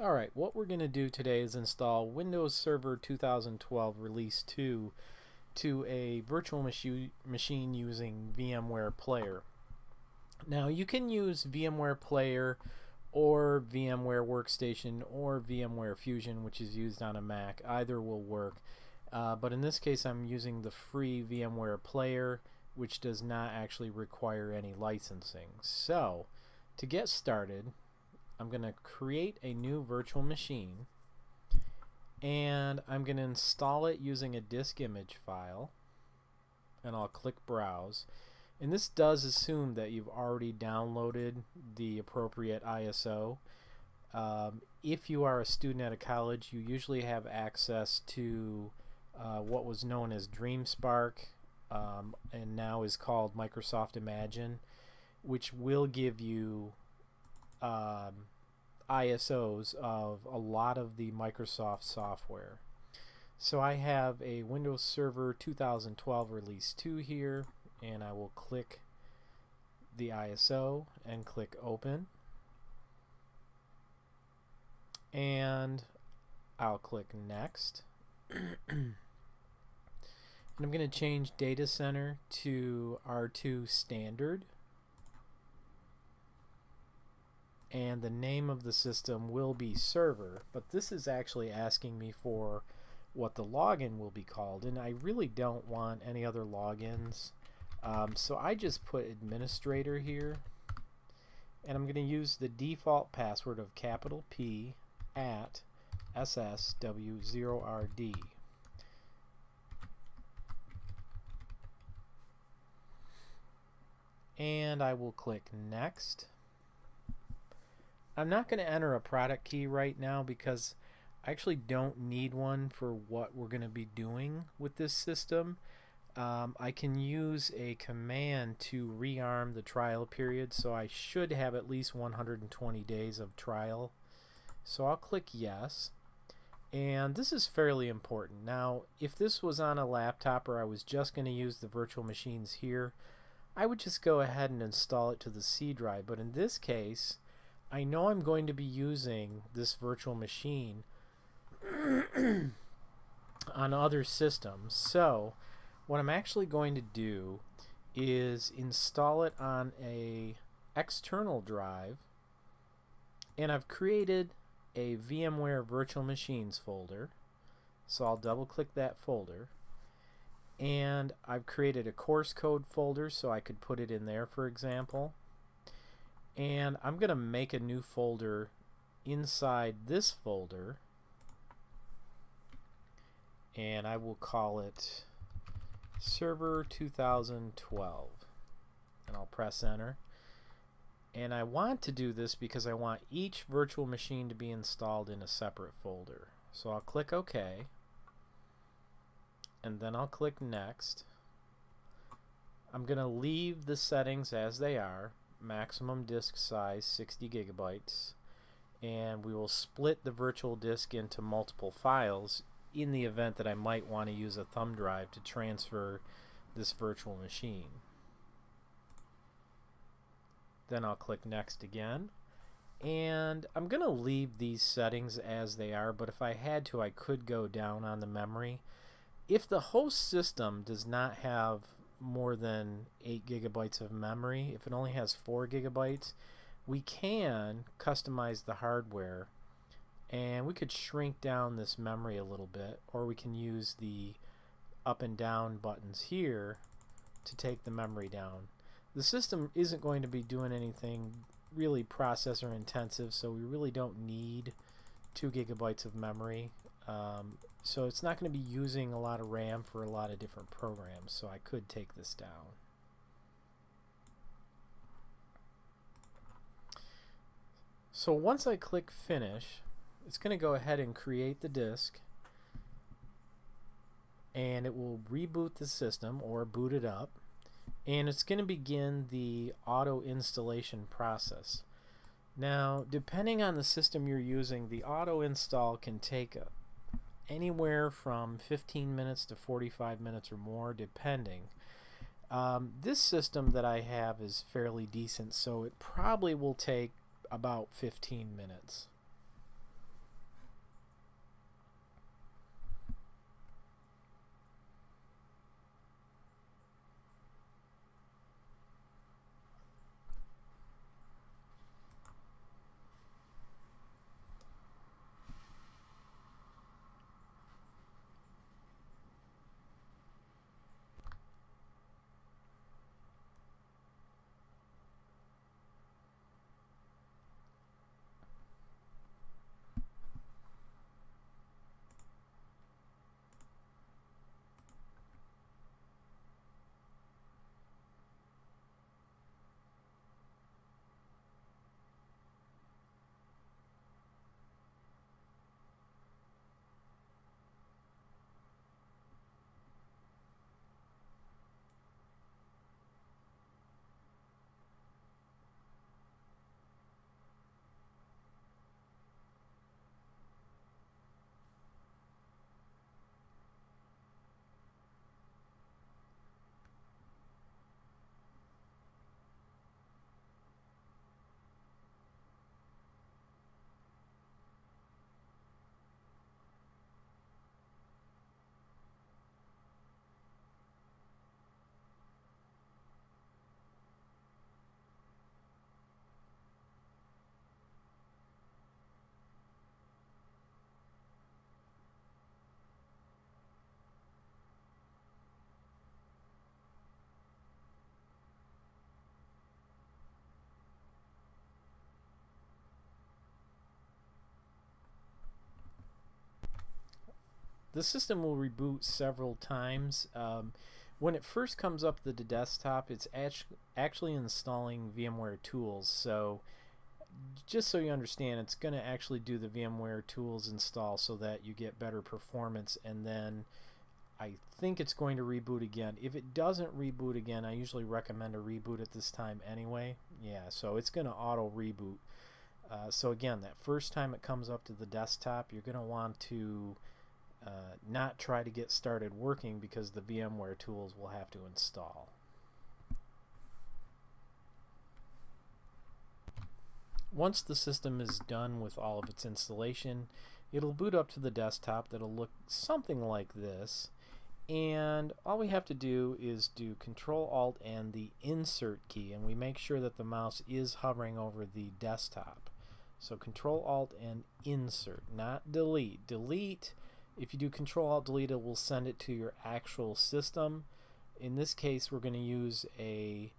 Alright, what we're going to do today is install Windows Server 2012 Release 2 to a virtual machi machine using VMware Player. Now you can use VMware Player or VMware Workstation or VMware Fusion which is used on a Mac. Either will work. Uh, but in this case I'm using the free VMware Player which does not actually require any licensing. So to get started I'm going to create a new virtual machine and I'm going to install it using a disk image file and I'll click browse. And this does assume that you've already downloaded the appropriate ISO um, if you are a student at a college you usually have access to uh, what was known as DreamSpark um, and now is called Microsoft Imagine which will give you um, ISOs of a lot of the Microsoft software. So I have a Windows Server 2012 Release 2 here, and I will click the ISO and click Open. And I'll click Next. and I'm going to change Data Center to R2 Standard. And the name of the system will be server but this is actually asking me for what the login will be called and I really don't want any other logins. Um, so I just put administrator here and I'm going to use the default password of capital P at SSW0RD and I will click next I'm not going to enter a product key right now because I actually don't need one for what we're going to be doing with this system. Um, I can use a command to rearm the trial period so I should have at least 120 days of trial. So I'll click yes and this is fairly important. Now if this was on a laptop or I was just going to use the virtual machines here I would just go ahead and install it to the C drive but in this case I know I'm going to be using this virtual machine on other systems. So what I'm actually going to do is install it on a external drive and I've created a VMware Virtual Machines folder. So I'll double click that folder and I've created a course code folder so I could put it in there for example and I'm gonna make a new folder inside this folder. And I will call it server 2012 and I'll press enter. And I want to do this because I want each virtual machine to be installed in a separate folder. So I'll click OK. And then I'll click next. I'm gonna leave the settings as they are maximum disk size 60 gigabytes and we will split the virtual disk into multiple files in the event that I might want to use a thumb drive to transfer this virtual machine. Then I'll click next again and I'm gonna leave these settings as they are but if I had to I could go down on the memory. If the host system does not have more than 8 gigabytes of memory, if it only has 4 gigabytes, we can customize the hardware and we could shrink down this memory a little bit or we can use the up and down buttons here to take the memory down. The system isn't going to be doing anything really processor intensive so we really don't need 2 gigabytes of memory um, so it's not going to be using a lot of RAM for a lot of different programs, so I could take this down. So once I click finish, it's going to go ahead and create the disk and it will reboot the system or boot it up and it's going to begin the auto installation process. Now depending on the system you're using the auto install can take a, anywhere from 15 minutes to 45 minutes or more depending. Um, this system that I have is fairly decent so it probably will take about 15 minutes. The system will reboot several times. Um, when it first comes up to the desktop, it's actually installing VMware tools. So just so you understand, it's going to actually do the VMware tools install so that you get better performance and then I think it's going to reboot again. If it doesn't reboot again, I usually recommend a reboot at this time anyway. Yeah, so it's going to auto reboot. Uh, so again, that first time it comes up to the desktop, you're going to want to uh, not try to get started working because the VMware tools will have to install. Once the system is done with all of its installation, it'll boot up to the desktop that'll look something like this. And all we have to do is do Control Alt and the Insert key, and we make sure that the mouse is hovering over the desktop. So Control Alt and Insert, not Delete. Delete, if you do Control Alt Delete, it will send it to your actual system. In this case, we're going to use a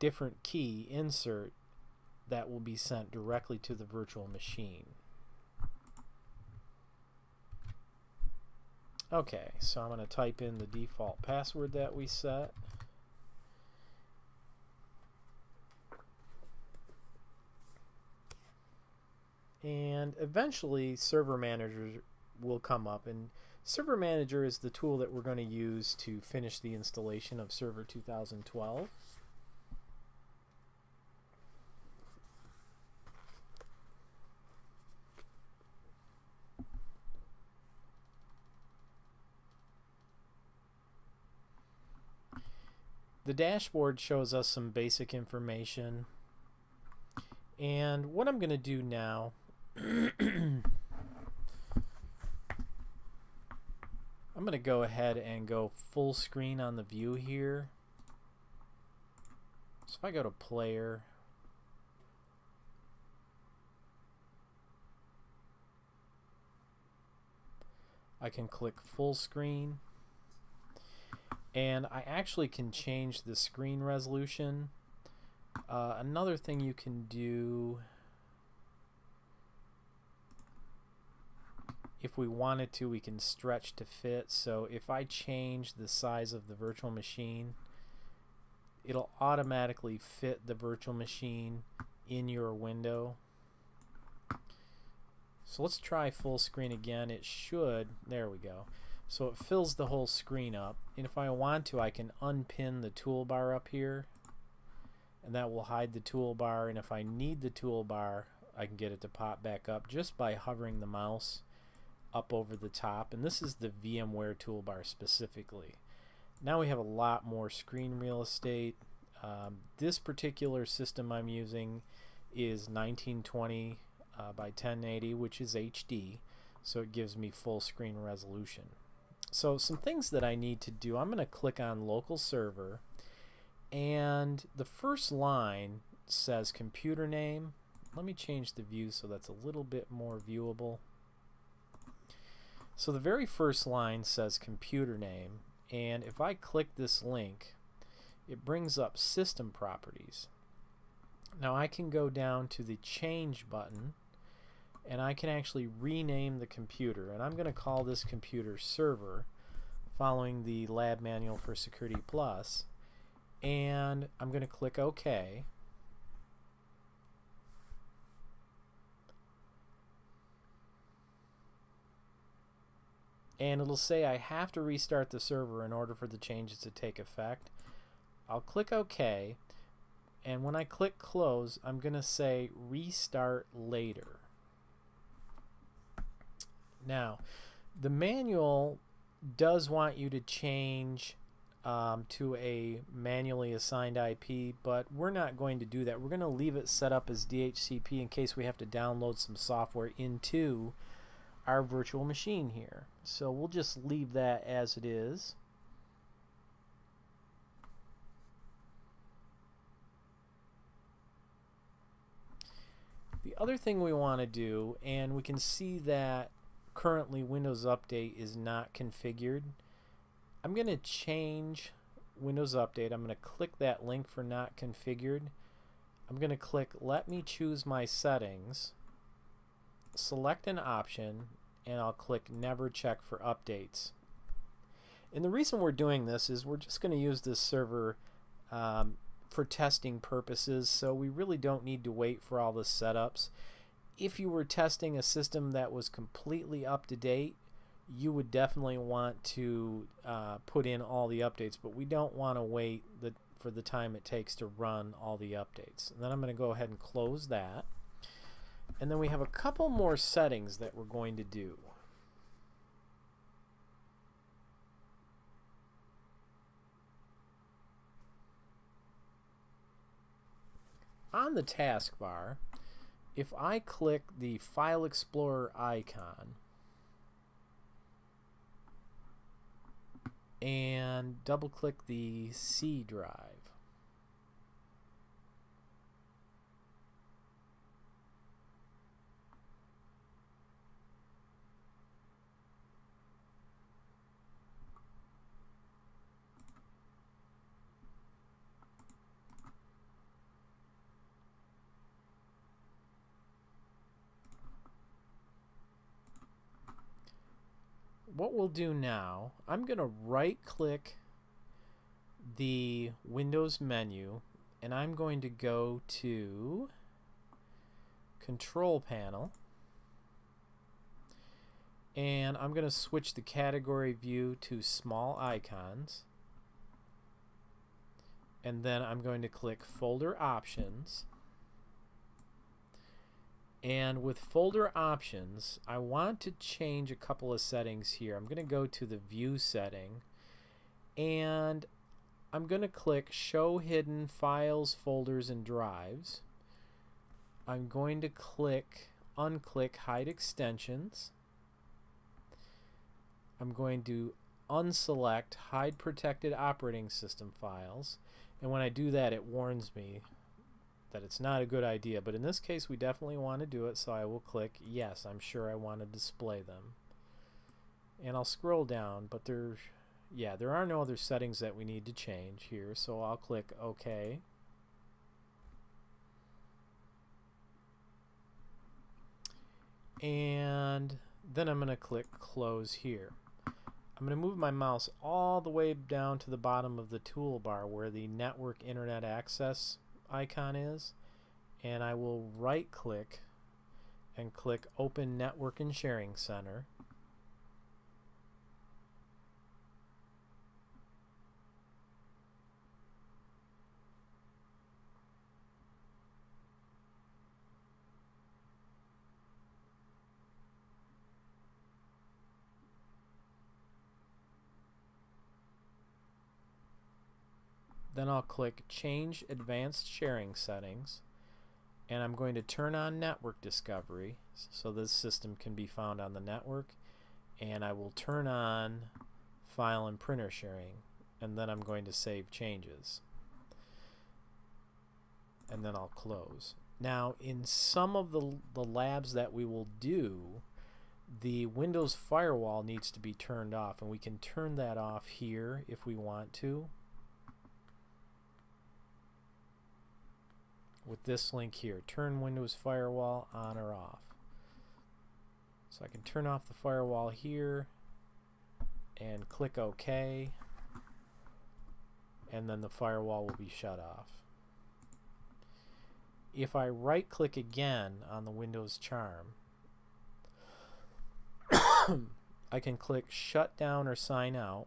different key, Insert, that will be sent directly to the virtual machine. Okay, so I'm going to type in the default password that we set. And eventually Server Manager will come up and Server Manager is the tool that we're going to use to finish the installation of Server 2012. The dashboard shows us some basic information. And what I'm going to do now I'm going to go ahead and go full screen on the view here. So if I go to player, I can click full screen and I actually can change the screen resolution. Uh, another thing you can do if we wanted to we can stretch to fit so if I change the size of the virtual machine it'll automatically fit the virtual machine in your window so let's try full screen again it should there we go so it fills the whole screen up. And if I want to, I can unpin the toolbar up here. And that will hide the toolbar. And if I need the toolbar, I can get it to pop back up just by hovering the mouse up over the top. And this is the VMware toolbar specifically. Now we have a lot more screen real estate. Um, this particular system I'm using is 1920 uh, by 1080, which is HD. So it gives me full screen resolution. So some things that I need to do, I'm going to click on local server and the first line says computer name. Let me change the view so that's a little bit more viewable. So the very first line says computer name and if I click this link it brings up system properties. Now I can go down to the change button and I can actually rename the computer and I'm going to call this computer server following the lab manual for Security Plus and I'm going to click OK and it'll say I have to restart the server in order for the changes to take effect I'll click OK and when I click close I'm gonna say restart later now, the manual does want you to change um, to a manually assigned IP, but we're not going to do that. We're going to leave it set up as DHCP in case we have to download some software into our virtual machine here. So we'll just leave that as it is. The other thing we want to do, and we can see that currently Windows Update is not configured. I'm going to change Windows Update. I'm going to click that link for not configured. I'm going to click let me choose my settings, select an option, and I'll click never check for updates. And the reason we're doing this is we're just going to use this server um, for testing purposes, so we really don't need to wait for all the setups. If you were testing a system that was completely up to date, you would definitely want to uh, put in all the updates, but we don't want to wait the, for the time it takes to run all the updates. And then I'm going to go ahead and close that. And then we have a couple more settings that we're going to do. On the taskbar, if I click the File Explorer icon and double click the C drive, what we'll do now, I'm going to right click the Windows menu and I'm going to go to Control Panel and I'm going to switch the category view to Small Icons and then I'm going to click Folder Options and with folder options, I want to change a couple of settings here. I'm going to go to the view setting and I'm going to click show hidden files, folders, and drives. I'm going to click unclick hide extensions. I'm going to unselect hide protected operating system files and when I do that it warns me that it's not a good idea. But in this case, we definitely want to do it, so I will click yes, I'm sure I want to display them. And I'll scroll down, but there, yeah, there are no other settings that we need to change here, so I'll click OK. And then I'm going to click close here. I'm going to move my mouse all the way down to the bottom of the toolbar where the network internet access icon is and I will right click and click open network and sharing center Then I'll click Change Advanced Sharing Settings and I'm going to turn on network discovery so this system can be found on the network. And I will turn on file and printer sharing and then I'm going to save changes. And then I'll close. Now in some of the, the labs that we will do the Windows firewall needs to be turned off and we can turn that off here if we want to with this link here. Turn Windows Firewall on or off. So I can turn off the firewall here and click OK and then the firewall will be shut off. If I right click again on the Windows charm I can click shut down or sign out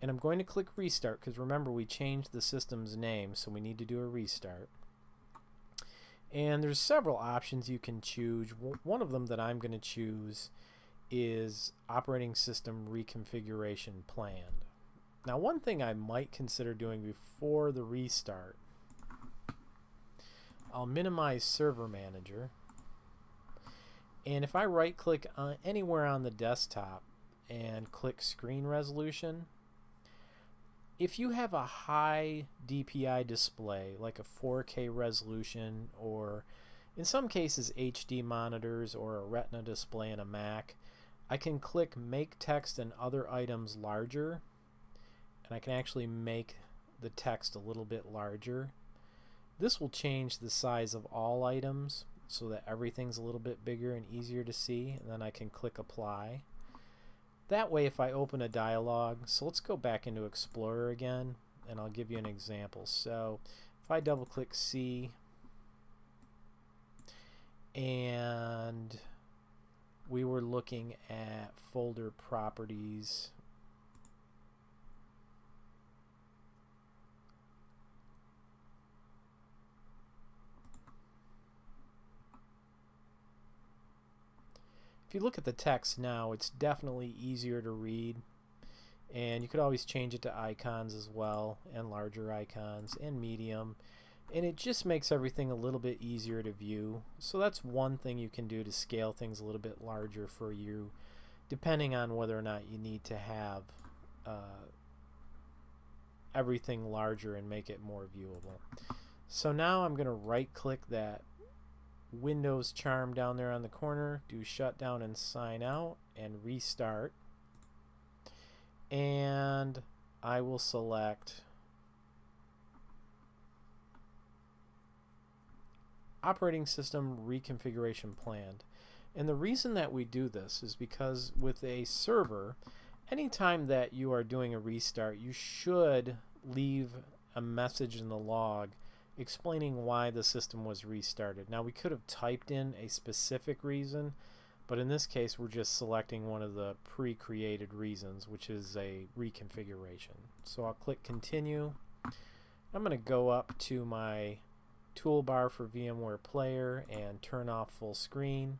and I'm going to click restart because remember we changed the system's name so we need to do a restart and there's several options you can choose. One of them that I'm going to choose is operating system reconfiguration planned. Now one thing I might consider doing before the restart, I'll minimize server manager and if I right click on anywhere on the desktop and click screen resolution if you have a high DPI display, like a 4K resolution, or in some cases HD monitors or a Retina display in a Mac, I can click Make Text and Other Items Larger, and I can actually make the text a little bit larger. This will change the size of all items so that everything's a little bit bigger and easier to see and then I can click apply. That way if I open a dialog, so let's go back into Explorer again and I'll give you an example. So if I double click C and we were looking at folder properties If you look at the text now, it's definitely easier to read. And you could always change it to icons as well, and larger icons, and medium. And it just makes everything a little bit easier to view. So that's one thing you can do to scale things a little bit larger for you, depending on whether or not you need to have uh, everything larger and make it more viewable. So now I'm going to right click that Windows charm down there on the corner, do shutdown and sign out and restart. And I will select operating system reconfiguration planned. And the reason that we do this is because with a server, anytime that you are doing a restart, you should leave a message in the log explaining why the system was restarted. Now we could have typed in a specific reason, but in this case we're just selecting one of the pre-created reasons, which is a reconfiguration. So I'll click continue. I'm going to go up to my toolbar for VMware Player and turn off full screen.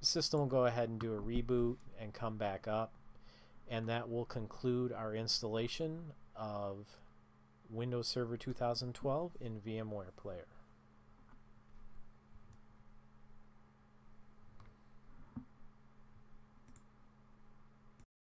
The system will go ahead and do a reboot and come back up and that will conclude our installation of Windows Server 2012 in VMware Player.